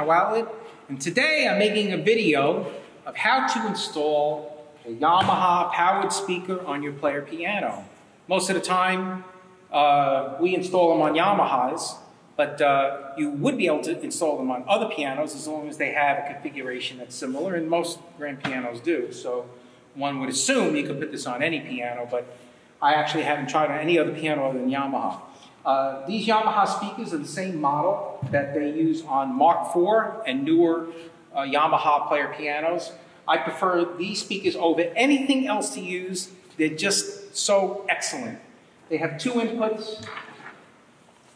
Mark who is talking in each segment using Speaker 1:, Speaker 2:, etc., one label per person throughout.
Speaker 1: outlet. And today I'm making a video of how to install a Yamaha powered speaker on your player piano. Most of the time, uh, we install them on Yamahas, but uh, you would be able to install them on other pianos as long as they have a configuration that's similar, and most grand pianos do. So one would assume you could put this on any piano, but I actually haven't tried on any other piano other than Yamaha. Uh, these Yamaha speakers are the same model that they use on Mark IV and newer uh, Yamaha player pianos. I prefer these speakers over anything else to use. They're just so excellent. They have two inputs,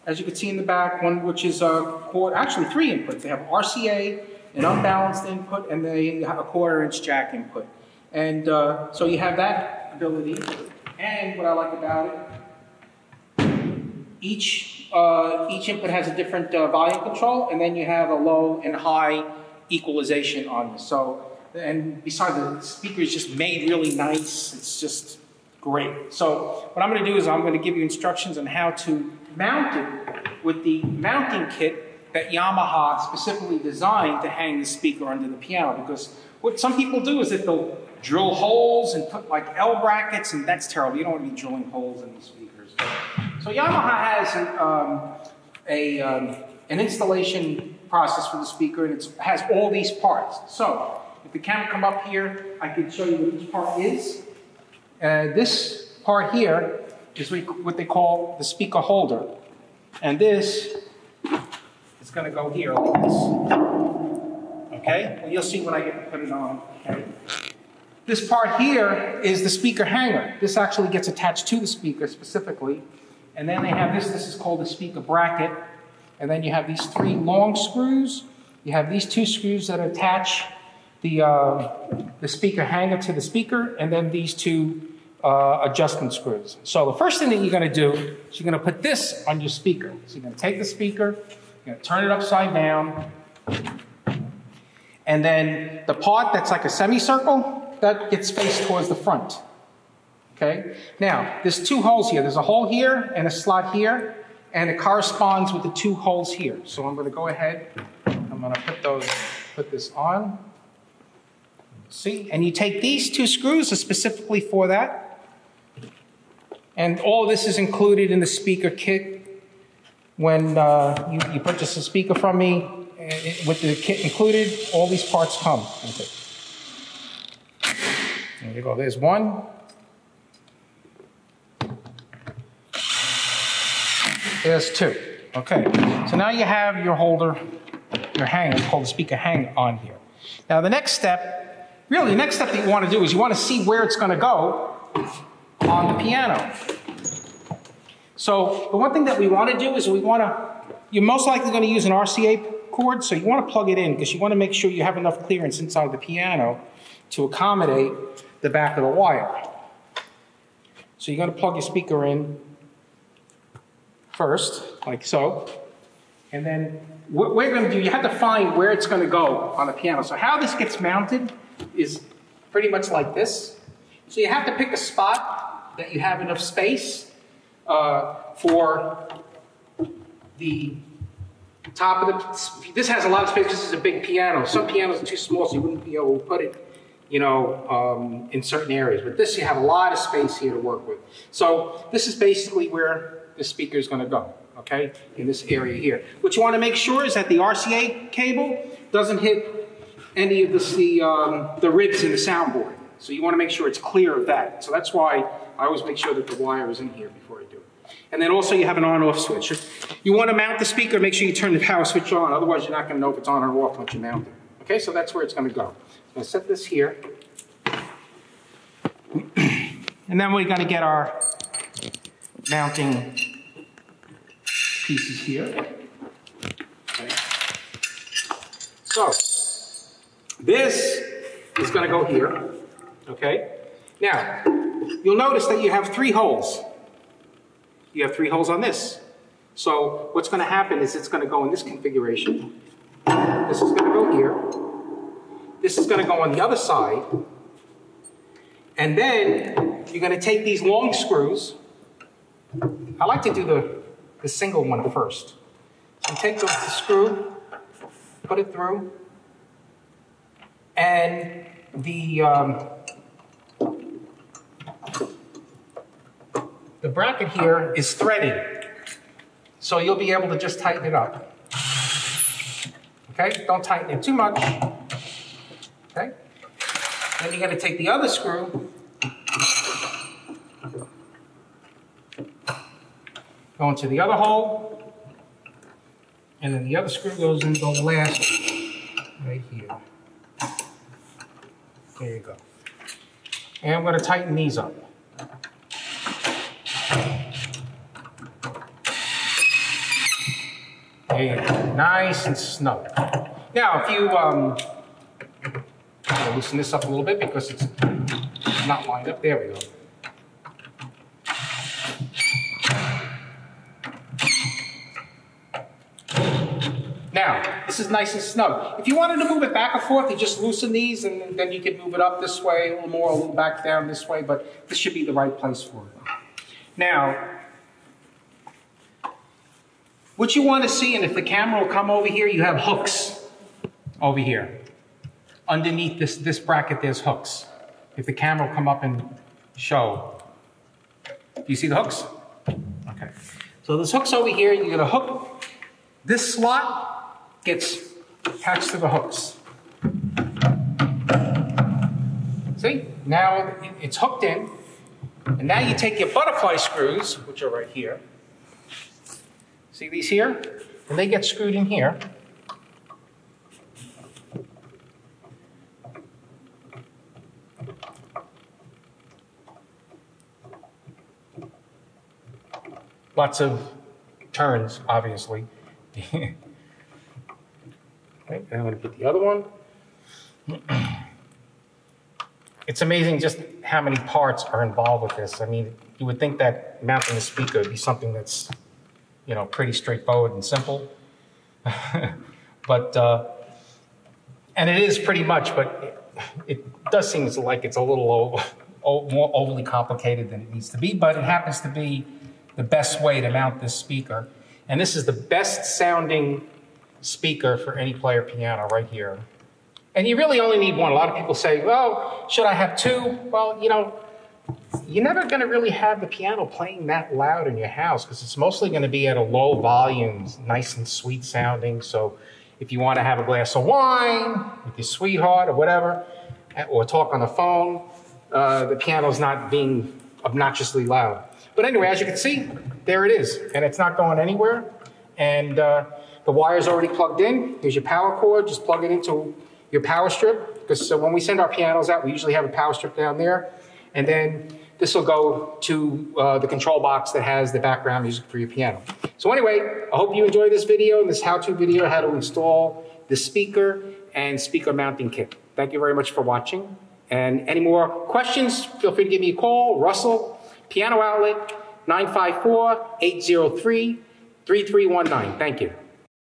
Speaker 1: as you can see in the back, one which is a quarter, actually three inputs. They have RCA, an unbalanced input, and they have a quarter inch jack input. And uh, so you have that ability. And what I like about it each, uh, each input has a different uh, volume control, and then you have a low and high equalization on this. So, and besides, the speaker is just made really nice. It's just great. So what I'm going to do is I'm going to give you instructions on how to mount it with the mounting kit that Yamaha specifically designed to hang the speaker under the piano. Because what some people do is that they'll drill holes and put like L brackets, and that's terrible. You don't want to be drilling holes in the speakers. So Yamaha has an, um, a, um, an installation process for the speaker, and it has all these parts. So if the camera come up here, I can show you what each part is. Uh, this part here is what they call the speaker holder. And this is going to go here like this. Okay? Well, you'll see when I get to put it on. Okay? This part here is the speaker hanger. This actually gets attached to the speaker specifically. And then they have this, this is called the speaker bracket. And then you have these three long screws. You have these two screws that attach the, uh, the speaker hanger to the speaker, and then these two uh, adjustment screws. So the first thing that you're gonna do is you're gonna put this on your speaker. So you're gonna take the speaker, you're gonna turn it upside down, and then the part that's like a semicircle, that gets faced towards the front. Okay? Now, there's two holes here. There's a hole here and a slot here, and it corresponds with the two holes here. So I'm going to go ahead. I'm going to put those, put this on. See? And you take these two screws specifically for that. And all this is included in the speaker kit. When uh, you, you purchase a speaker from me, eh, with the kit included, all these parts come. Okay. There you go. There's one. There's two. Okay, so now you have your holder, your hanger, called the speaker hang on here. Now the next step, really the next step that you want to do is you want to see where it's going to go on the piano. So the one thing that we want to do is we want to, you're most likely going to use an RCA cord, so you want to plug it in because you want to make sure you have enough clearance inside the piano to accommodate the back of the wire. So you're going to plug your speaker in first, like so. And then what we're going to do, you have to find where it's going to go on the piano. So how this gets mounted is pretty much like this. So you have to pick a spot that you have enough space uh, for the top of the, this has a lot of space because it's a big piano. Some pianos are too small, so you wouldn't be able to put it, you know, um, in certain areas. But this, you have a lot of space here to work with. So this is basically where the speaker is going to go, okay, in this area here. What you want to make sure is that the RCA cable doesn't hit any of the, the, um, the ribs in the soundboard. So you want to make sure it's clear of that. So that's why I always make sure that the wire is in here before I do it. And then also you have an on-off switch. You want to mount the speaker, make sure you turn the power switch on. Otherwise you're not going to know if it's on or off once you mount it. Okay, so that's where it's going to go. Going to set this here. and then we're going to get our mounting pieces here. Okay. So, this is going to go here. Okay. Now, you'll notice that you have three holes. You have three holes on this. So what's going to happen is it's going to go in this configuration. This is going to go here. This is going to go on the other side. And then you're going to take these long screws. I like to do the the single one first. So take the, the screw, put it through. And the, um, the bracket here is threaded. So you'll be able to just tighten it up. Okay, don't tighten it too much. Okay, then you got to take the other screw, go into the other hole, and then the other screw goes into the last right here. There you go. And I'm going to tighten these up. There you go. Nice and snug. Now, if you, um, loosen this up a little bit because it's not lined up. There we go. Now, this is nice and snug. If you wanted to move it back and forth, you just loosen these and then you can move it up this way, a little more, a little back down this way, but this should be the right place for it. Now, what you want to see, and if the camera will come over here, you have hooks over here. Underneath this, this bracket, there's hooks. If the camera will come up and show. Do you see the hooks? Okay. So there's hooks over here. You get a hook. This slot gets attached to the hooks. See? Now it's hooked in. And now you take your butterfly screws, which are right here. See these here? And they get screwed in here. Lots of turns, obviously. okay, I'm going to get the other one. it's amazing just how many parts are involved with this. I mean, you would think that mounting a speaker would be something that's, you know, pretty straightforward and simple. but, uh, and it is pretty much, but it, it does seem like it's a little more overly complicated than it needs to be, but it happens to be the best way to mount this speaker. And this is the best sounding speaker for any player piano right here. And you really only need one. A lot of people say, well, should I have two? Well, you know, you're never going to really have the piano playing that loud in your house because it's mostly going to be at a low volume, nice and sweet sounding. So if you want to have a glass of wine with your sweetheart or whatever, or talk on the phone, uh, the piano's not being obnoxiously loud. But anyway, as you can see, there it is. And it's not going anywhere. And uh, the wire is already plugged in. Here's your power cord. Just plug it into your power strip. Because so when we send our pianos out, we usually have a power strip down there. And then this will go to uh, the control box that has the background music for your piano. So anyway, I hope you enjoyed this video, and this how-to video, how to install the speaker and speaker mounting kit. Thank you very much for watching. And any more questions, feel free to give me a call. Russell, Piano Outlet, 954-803-3319. Thank you.